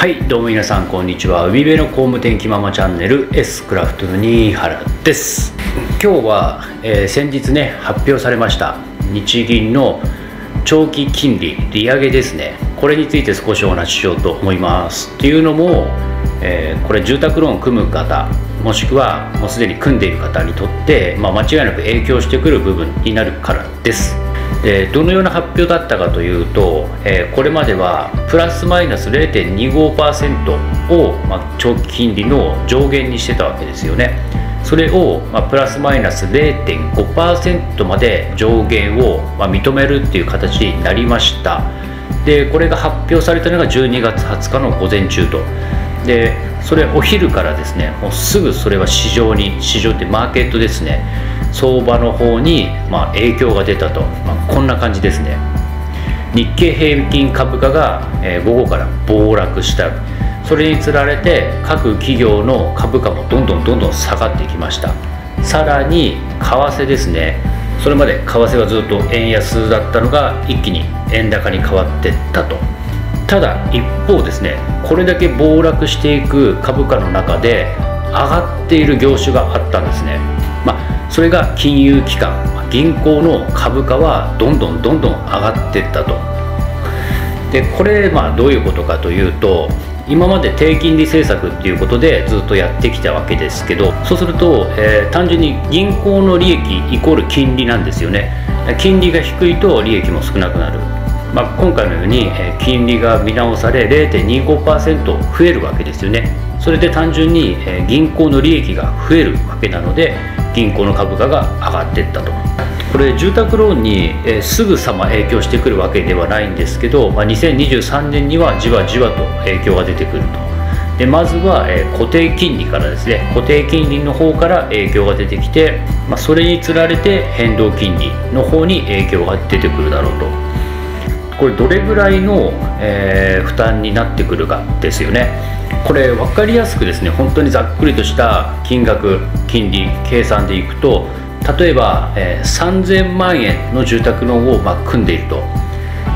はいどうも皆さんこんにちは。海辺の工務店気ママチャンネル S クラフトの新原です。今日は、えー、先日ね発表されました日銀の長期金利利上げですね。これについて少しお話ししようと思います。っていうのも、えー、これ住宅ローンを組む方もしくはもうすでに組んでいる方にとって、まあ、間違いなく影響してくる部分になるからです。でどのような発表だったかというと、えー、これまではプラスマイナス0.25%を、まあ、長期金利の上限にしてたわけですよね。それを、まあ、プラスマイナス0.5%まで上限を、まあ、認めるっていう形になりました。でこれが発表されたのが12月20日の午前中と。でそれお昼からですねもうすぐそれは市場に市場ってマーケットですね。相場の方に、ま、影響が出たと、まあ、こんな感じですね。日経平均株価が、午後から暴落した。それにつられて各企業の株価もどんどんどんどん下がってきました。さらに為替ですね。それまで為替はずっと円安だったのが一気に円高に変わってったと。ただ一方ですねこれだけ暴落していく株価の中で上がっている業種があったんですね。まあそれが金融機関銀行の株価はどんどんどんどん上がっていったと。でこれまあどういうことかというと今まで低金利政策っていうことでずっとやってきたわけですけどそうすると、えー、単純に銀行の利益イコール金利なんですよね。金利が低いと利益も少なくなる、まあ、今回のように、えー、金利が見直され0.25%増えるわけですよね。それで単純に、銀行の利益が増えるわけなので銀行の株価が上がっていったと。これ住宅ローンに、えすぐさま影響してくるわけではないんですけど、まあ、2023年にはじわじわと影響が出てくると。でまずは、え固定金利からですね固定金利の方から影響が出てきて、まあ、それにつられて変動金利の方に影響が出てくるだろうと。これどれぐらいの、えー、負担になってくるかですよね。これ分かりやすくですね本当にざっくりとした金額金利計算でいくと例えば、えー、3000万円の住宅ローンを、まあ、組んでいると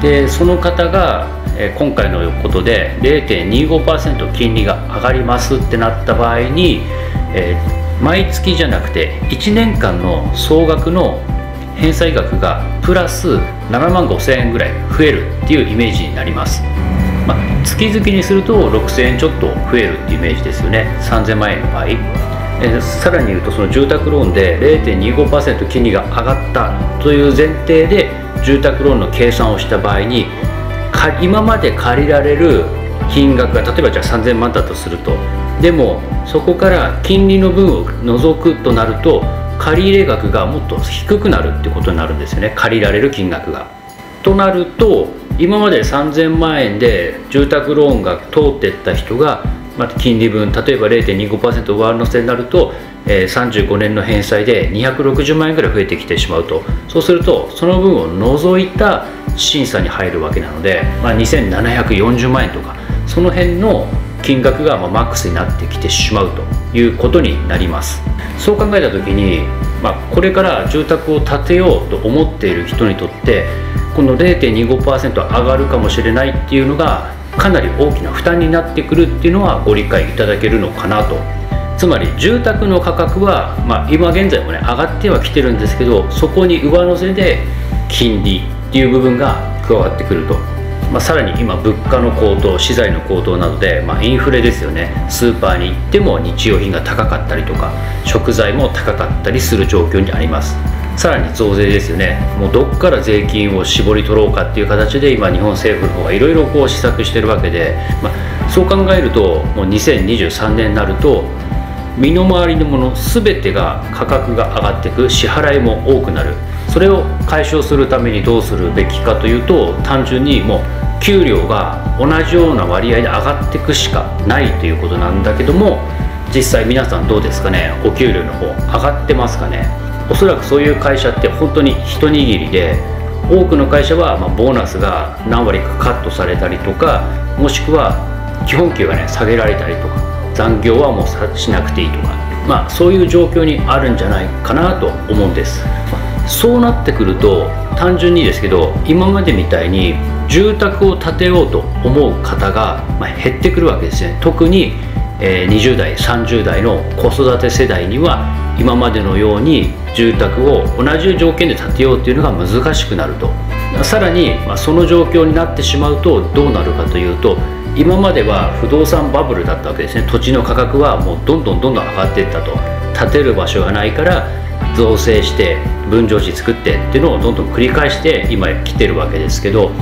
でその方が、えー、今回のことで0.25%金利が上がりますってなった場合に、えー、毎月じゃなくて1年間の総額の返済額がプラス7万5000円ぐらい増えるっていうイメージになります。まあ、月々にすると6000円ちょっと増えるっていうイメージですよね。3000万円の場合、え、さらに言うとその住宅ローンで0.25%金利が上がったという前提で住宅ローンの計算をした場合に今まで借りられる金額が例えばじゃあ3000万だとするとでもそこから金利の分を除くとなると借入額がもっと低くなるってことになるんですよね。借りられる金額が。となると今まで3000万円で住宅ローンが通ってった人が、まあ、金利分例えば0.25%上乗せになると、えー、35年の返済で260万円ぐらい増えてきてしまうと。そうするとその分を除いた審査に入るわけなので、まあ、2740万円とかその辺の金額がまマックスになってきてしまうということになります。そう考えた時に、まあ、これから住宅を建てようと思っている人にとってこの0.25%上がるかもしれないっていうのがかなり大きな負担になってくるっていうのはご理解いただけるのかなと。つまり住宅の価格は、まあ、今現在もね上がってはきてるんですけどそこに上乗せで金利っていう部分が加わってくると、まあ、さらに今物価の高騰資材の高騰などで、まあ、インフレですよね。スーパーに行っても日用品が高かったりとか食材も高かったりする状況にあります。さらに増税ですよね。もうどっから税金を絞り取ろうかっていう形で今日本政府の方がいろいろこう施策してるわけで、まあ、そう考えるともう2023年になると身の回りのもの全てが価格が上がっていく支払いも多くなる。それを解消するためにどうするべきかというと単純にもう給料が同じような割合で上がっていくしかないということなんだけども実際皆さんどうですかね？お給料の方上がってますかね？おそらくそういう会社って本当に一握りで多くの会社はまボーナスが何割かカットされたりとかもしくは基本給がね下げられたりとか残業はもうしなくていいとかまあそういう状況にあるんじゃないかなと思うんです。そうなってくると単純にですけど今までみたいに住宅を建てようと思う方が、ま減ってくるわけですね。特に、え20代30代の子育て世代には今までのように住宅を同じ条件で建てようっていうのが難しくなると。さらに、まその状況になってしまうとどうなるかというと今までは不動産バブルだったわけですね。土地の価格はもうどんどんどんどん上がっていったと。建てる場所がないから造成して分譲地作ってっていうのをどんどん繰り返して今来てるわけですけど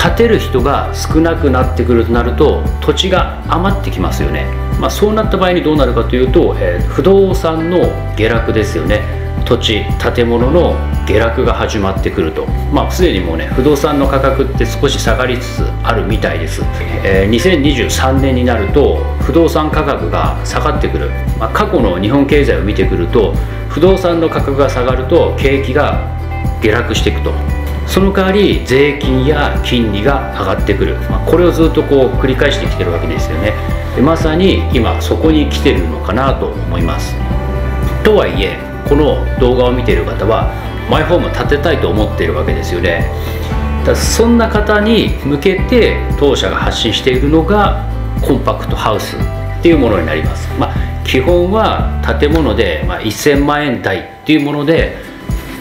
建てる人が少なくなってくるとなると土地が余ってきますよね、まあ、そうなった場合にどうなるかというと、えー、不動産の下落ですよね。土地建物の下落が始まってくると。まあすでにもうね不動産の価格って少し下がりつつあるみたいです、えー、2023年になると不動産価格が下がってくる、まあ、過去の日本経済を見てくると不動産の価格が下がると景気が下落していくと。その代わり税金や金利が上がってくる、まあ、これをずっとこう繰り返してきてるわけですよね。でまさに今そこに来てるのかなと思います。とはいえこの動画を見ている方はマイホーム建てたいと思っているわけですよね。だそんな方に向けて当社が発信しているのがコンパクトハウスっていうものになります、まあ、基本は建物で、ま1000万円台っていうもので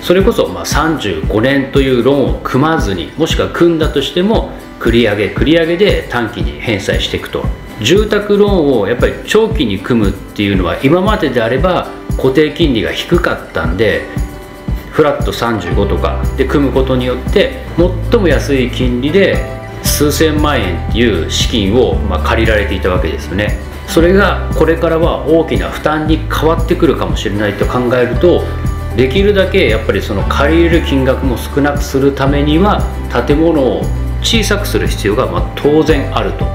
それこそま35年というローンを組まずにもしくは組んだとしても繰り上げ繰り上げで短期に返済していくと。住宅ローンをやっぱり長期に組むっていうのは今までであれば固定金利が低かったんでフラット35とかで組むことによって最も安い金利で数千万円っていう資金をま借りられていたわけですよね。それがこれからは大きな負担に変わってくるかもしれないと考えるとできるだけやっぱりその借りれる金額も少なくするためには建物を小さくする必要がま当然あると。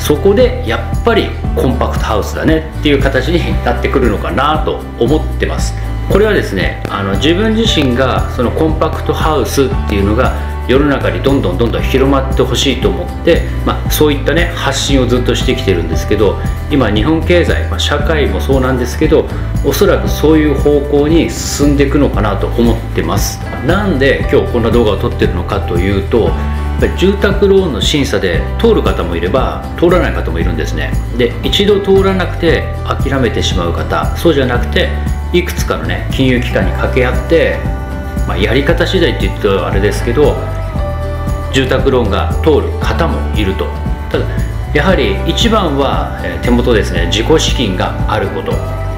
そこでやっぱりコンパクトハウスだねっていう形になってくるのかなと思ってます。これはですねあの自分自身がそのコンパクトハウスっていうのが世の中にどんどんどんどん広まってほしいと思って、まあ、そういったね発信をずっとしてきてるんですけど今日本経済、まあ、社会もそうなんですけどおそらくそういう方向に進んでいくのかなと思ってます。なんで今日こんな動画を撮ってるのかというと住宅ローンの審査で通る方もいれば通らない方もいるんですね。で一度通らなくて諦めてしまう方そうじゃなくていくつかのね金融機関に掛け合って、まあ、やり方次第って言うとあれですけど住宅ローンが通る方もいると。ただやはり一番は手元ですね自己資金があること。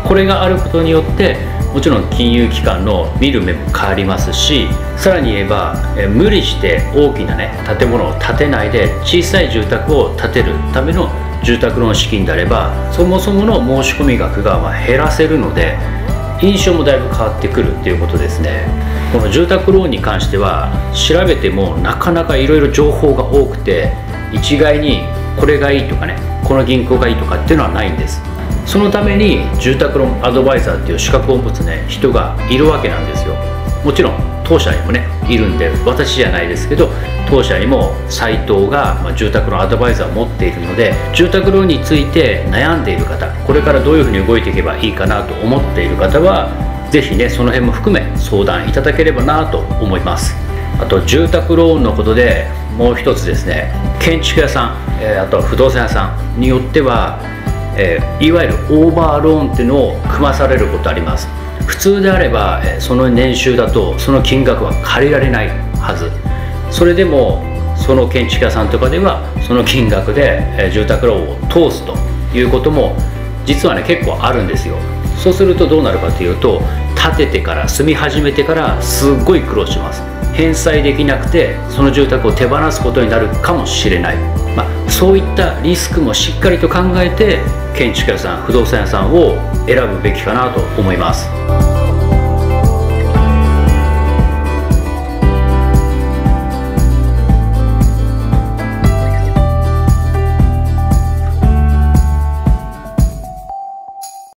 これがあることによってもちろん金融機関の見る目も変わりますしさらに言えば無理して大きなね建物を建てないで小さい住宅を建てるための住宅ローン資金であればそもそもの申し込み額がま減らせるので印象もだいぶ変わってくるっていうことですね。この住宅ローンに関しては調べてもなかなかいろいろ情報が多くて一概にこれがいいとかねこの銀行がいいとかっていうのはないんです。そのために住宅ローンアドバイザーっていう資格を持つね人がいるわけなんですよ。もちろん当社にもねいるんで私じゃないですけど当社にもサイトが、ま住宅ローンアドバイザーを持っているので住宅ローンについて悩んでいる方これからどういうふうに動いていけばいいかなと思っている方は是非ねその辺も含め相談いただければなと思います。あと住宅ローンのことでもう一つですね建築屋さん、え、あとは不動産屋さんによっては、え、いわゆるオーバーローンっていうのを組まされることあります。普通であれば、え、その年収だとその金額は借りられないはず。それでもその建築家さんとかではその金額で、え住宅ローンを通すということも実はね結構あるんですよ。そうするとどうなるかというと建ててから住み始めてからすっごい苦労します返済できなくてその住宅を手放すことになるかもしれない、まあ、そういったリスクもしっかりと考えて建築屋さん不動産屋さんを選ぶべきかなと思います。